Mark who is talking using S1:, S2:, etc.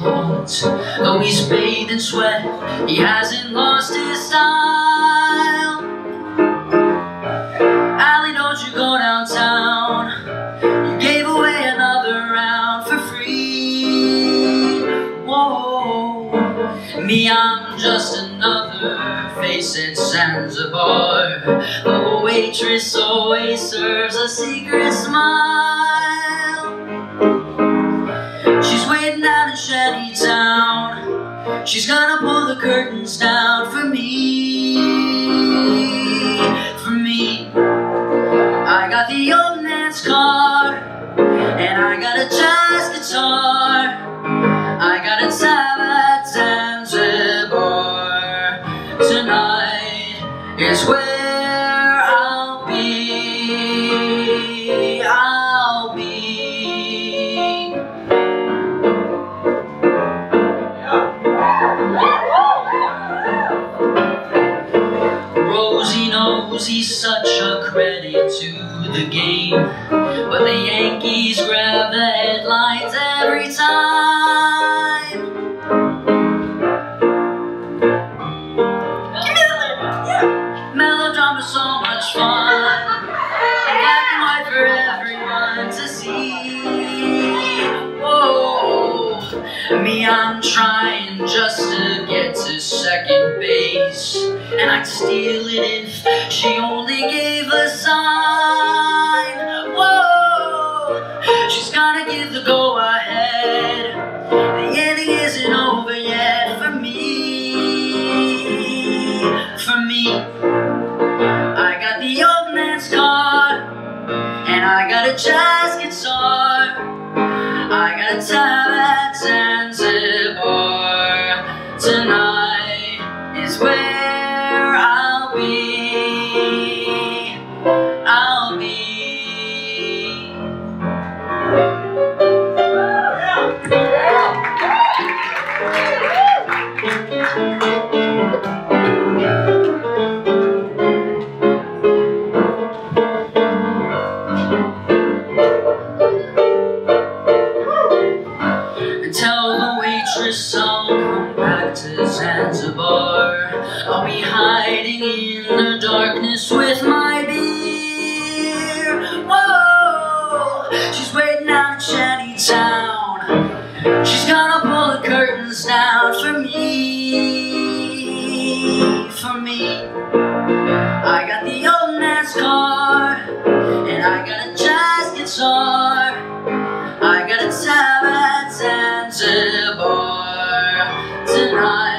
S1: clothes. Though he's bathed in sweat, he hasn't lost his style. Ali, don't you go downtown. You gave away another round for free. Whoa. Me, I'm just another face at Zanzibar. The waitress always serves a secret smile. Curtains down for me. For me. I got the old man's car. And I got a jazz guitar. Knows he's such a credit to the game. But the Yankees grab the headlines every time. Melodrama's so much fun. For everyone to see. Whoa. Me, I'm trying just to get to second base. And I'd steal it if she only gave a sign. Whoa. She's gonna give the go ahead. The inning isn't over yet for me. For me. I got the old man's car, and I got a jazz guitar. I got a tab at Zanzibar. Tonight She's gonna pull the curtains down for me, for me. I got the old man's car and I got a jazz guitar. I got a tab at bar tonight.